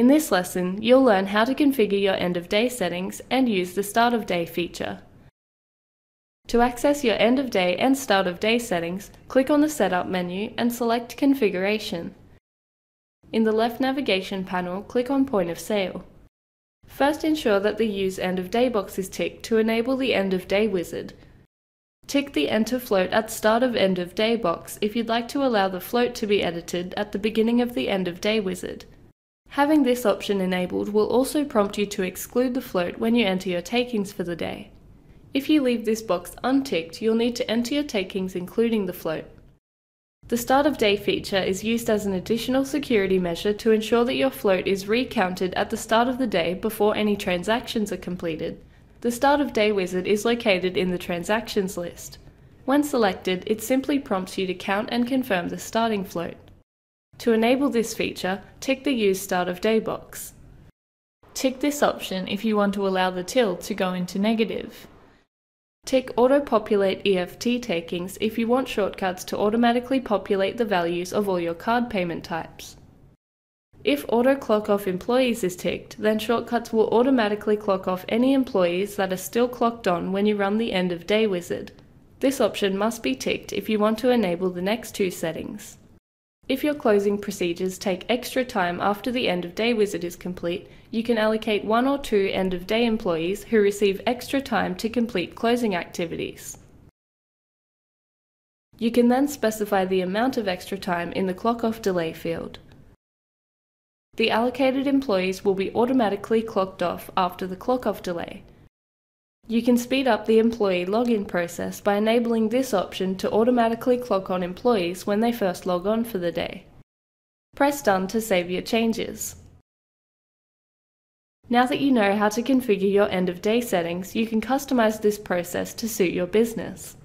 In this lesson, you'll learn how to configure your end of day settings and use the start of day feature. To access your end of day and start of day settings, click on the Setup menu and select Configuration. In the left navigation panel, click on Point of Sale. First ensure that the Use End of Day box is ticked to enable the End of Day wizard. Tick the Enter Float at Start of End of Day box if you'd like to allow the float to be edited at the beginning of the End of Day wizard. Having this option enabled will also prompt you to exclude the float when you enter your takings for the day. If you leave this box unticked, you'll need to enter your takings including the float. The start of day feature is used as an additional security measure to ensure that your float is recounted at the start of the day before any transactions are completed. The start of day wizard is located in the transactions list. When selected, it simply prompts you to count and confirm the starting float. To enable this feature, tick the Use Start of Day box. Tick this option if you want to allow the till to go into negative. Tick Auto Populate EFT takings if you want shortcuts to automatically populate the values of all your card payment types. If Auto Clock Off Employees is ticked, then shortcuts will automatically clock off any employees that are still clocked on when you run the End of Day wizard. This option must be ticked if you want to enable the next two settings. If your closing procedures take extra time after the end of day wizard is complete, you can allocate one or two end of day employees who receive extra time to complete closing activities. You can then specify the amount of extra time in the clock off delay field. The allocated employees will be automatically clocked off after the clock off delay, you can speed up the employee login process by enabling this option to automatically clock on employees when they first log on for the day. Press Done to save your changes. Now that you know how to configure your end of day settings, you can customize this process to suit your business.